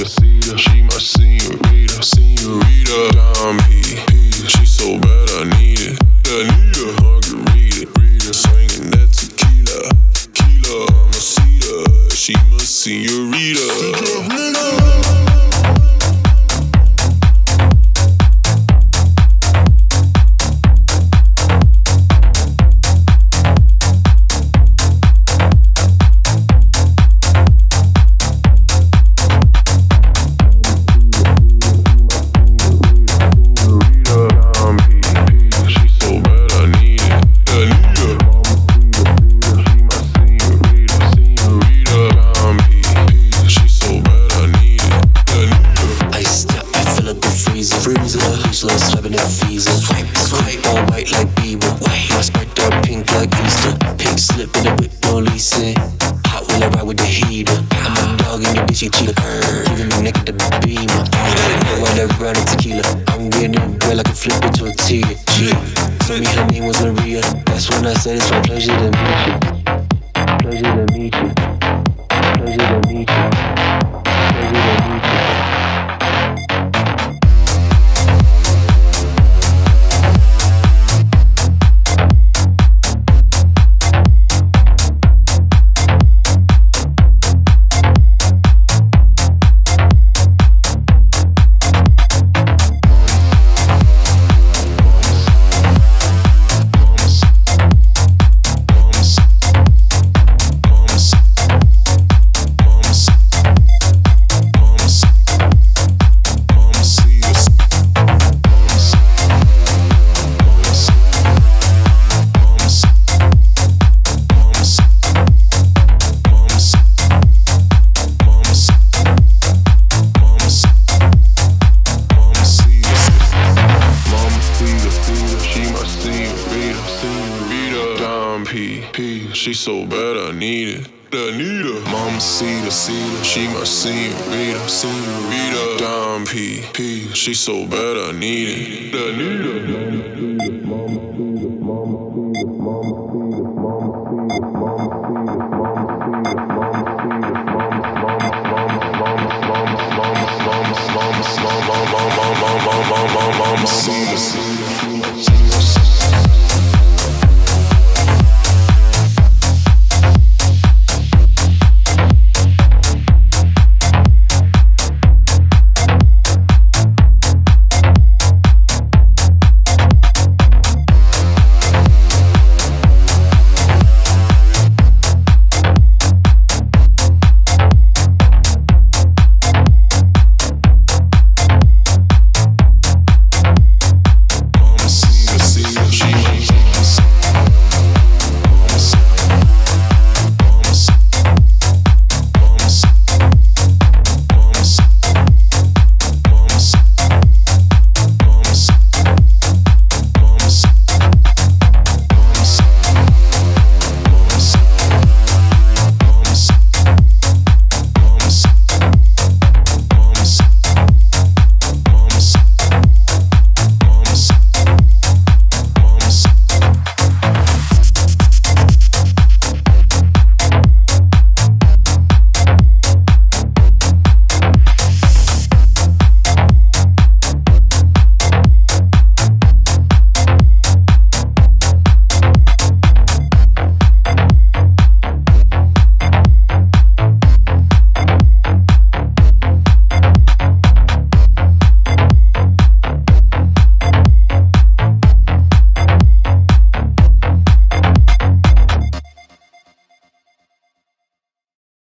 She my senorita, senorita. Dom P, she so bad I need it, I need a margarita, Rita, swinging that tequila, tequila, mamacita, she my senorita. Senorita. Uh, freezer. Freezer, little slapping that visa. Swipe, swipe, all white like Bieber. My spread dark pink like Easter. Pink slip in the whip, no leasing. Hot when I ride with the heater. I'm a dog and your bitch, you cheater. Giving me naked the beamer. While I run a tequila. I'm getting it like a flip it a T. G. Told me her name was Maria. That's when I said it's my pleasure to meet you. Pleasure to meet you. Pleasure to meet you. She so bad, I need it. I need her. Mama see the cedar, she my senorita, senorita. Dom P, P, she so bad, I need it. I need her.